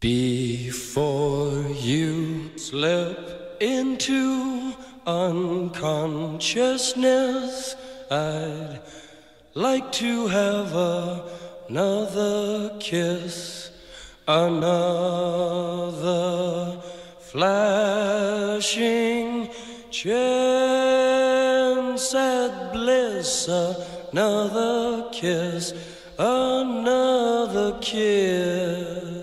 Before you slip into unconsciousness, I'd like to have another kiss, another flashing chance at bliss, another kiss, another kiss.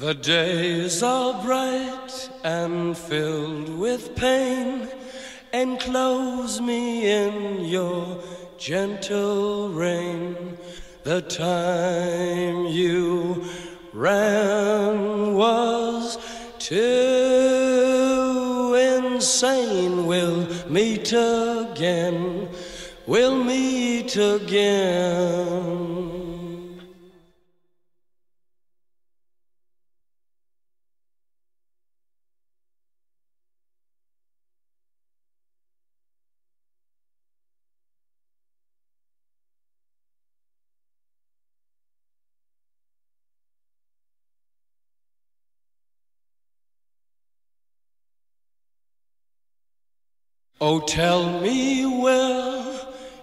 The days are bright and filled with pain. Enclose me in your gentle rain. The time you ran was too insane. We'll meet again. We'll meet again. Oh, tell me where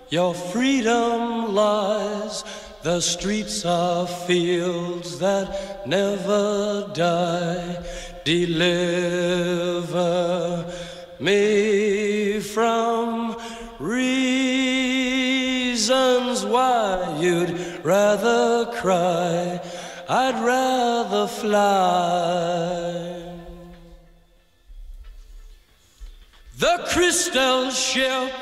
your freedom lies. The streets are fields that never die. Deliver me from reasons why you'd rather cry. I'd rather fly. The crystal ship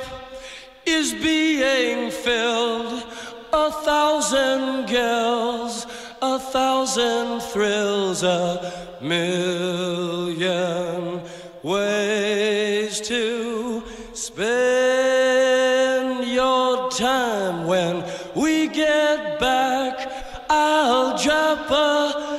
is being filled. A thousand girls, a thousand thrills, a million ways to spend your time. When we get back, I'll drop a.